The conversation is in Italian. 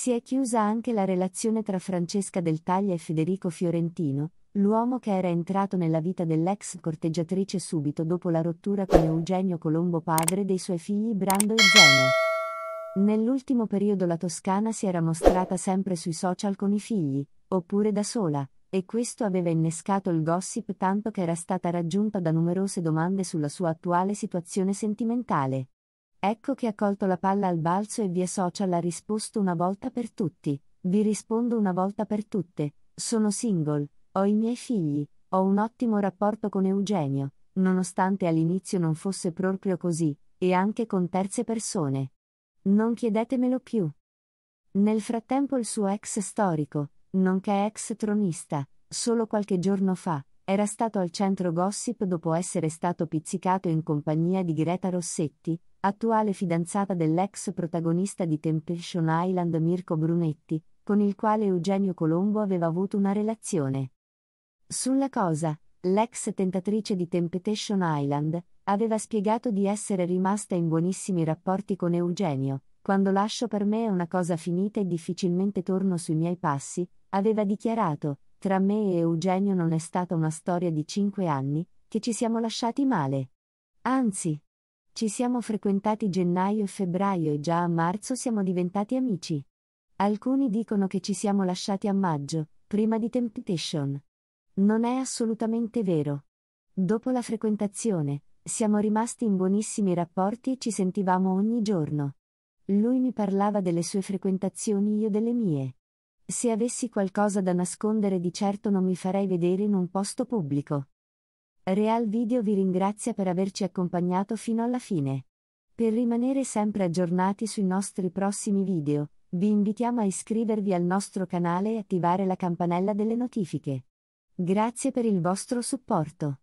Si è chiusa anche la relazione tra Francesca Del Taglia e Federico Fiorentino, l'uomo che era entrato nella vita dell'ex corteggiatrice subito dopo la rottura con Eugenio Colombo padre dei suoi figli Brando e Zeno. Nell'ultimo periodo la Toscana si era mostrata sempre sui social con i figli, oppure da sola, e questo aveva innescato il gossip tanto che era stata raggiunta da numerose domande sulla sua attuale situazione sentimentale. Ecco che ha colto la palla al balzo e via social ha risposto una volta per tutti. Vi rispondo una volta per tutte. Sono single, ho i miei figli, ho un ottimo rapporto con Eugenio, nonostante all'inizio non fosse proprio così, e anche con terze persone. Non chiedetemelo più. Nel frattempo il suo ex storico, nonché ex tronista, solo qualche giorno fa, era stato al centro gossip dopo essere stato pizzicato in compagnia di Greta Rossetti, attuale fidanzata dell'ex protagonista di Temptation Island Mirko Brunetti, con il quale Eugenio Colombo aveva avuto una relazione. Sulla cosa, l'ex tentatrice di Temptation Island aveva spiegato di essere rimasta in buonissimi rapporti con Eugenio. Quando lascio per me è una cosa finita e difficilmente torno sui miei passi, aveva dichiarato, tra me e Eugenio non è stata una storia di cinque anni, che ci siamo lasciati male. Anzi, ci siamo frequentati gennaio e febbraio e già a marzo siamo diventati amici. Alcuni dicono che ci siamo lasciati a maggio, prima di Temptation. Non è assolutamente vero. Dopo la frequentazione, siamo rimasti in buonissimi rapporti e ci sentivamo ogni giorno. Lui mi parlava delle sue frequentazioni, io delle mie. Se avessi qualcosa da nascondere di certo non mi farei vedere in un posto pubblico. Real Video vi ringrazia per averci accompagnato fino alla fine. Per rimanere sempre aggiornati sui nostri prossimi video, vi invitiamo a iscrivervi al nostro canale e attivare la campanella delle notifiche. Grazie per il vostro supporto.